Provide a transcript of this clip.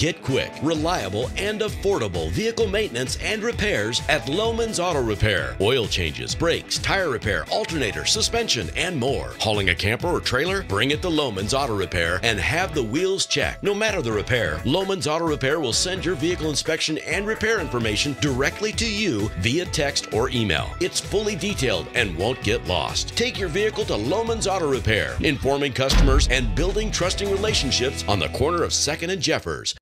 Get quick, reliable, and affordable vehicle maintenance and repairs at Lowman's Auto Repair. Oil changes, brakes, tire repair, alternator, suspension, and more. Hauling a camper or trailer? Bring it to Lowman's Auto Repair and have the wheels checked. No matter the repair, Lowman's Auto Repair will send your vehicle inspection and repair information directly to you via text or email. It's fully detailed and won't get lost. Take your vehicle to Lowman's Auto Repair, informing customers and building trusting relationships on the corner of 2nd and Jeffers.